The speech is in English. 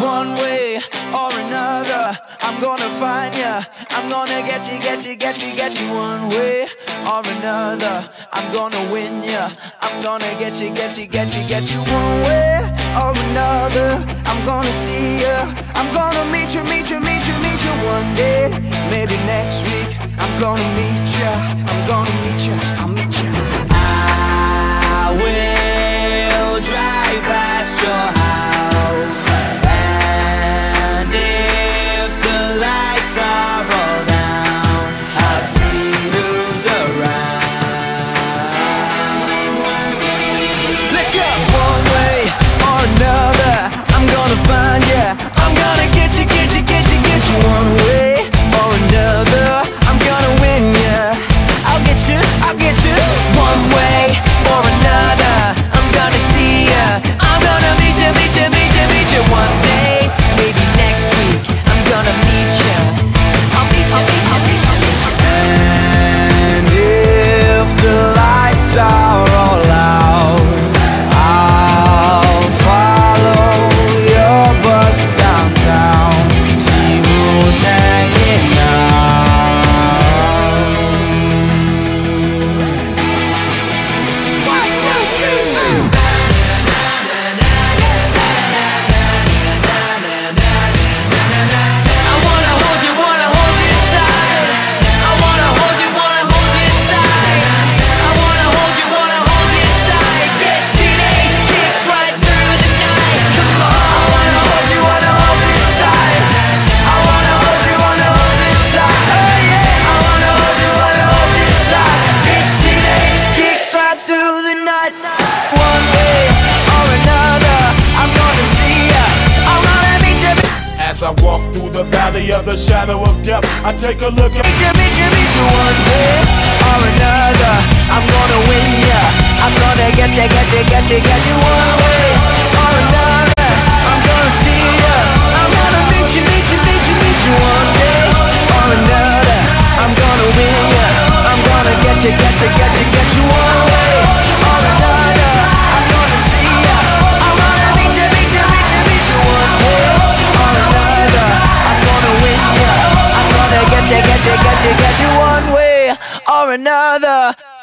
One way or another, I'm gonna find ya. I'm gonna get you, get you, get you, get you. One way or another, I'm gonna win ya. I'm gonna get you, get you, get you, get you. One way or another, I'm gonna see ya. I'm gonna meet you, meet you, meet you, meet you one day. Maybe next week, I'm gonna meet ya. I'm gonna meet ya. I'll meet ya. valley of the shadow of death. I take a look at Jimmy, Jimmy, to one way or another. I'm gonna win ya. I'm gonna get ya, get ya, get ya, get you one way or another. Got you, got you, got you one way or another.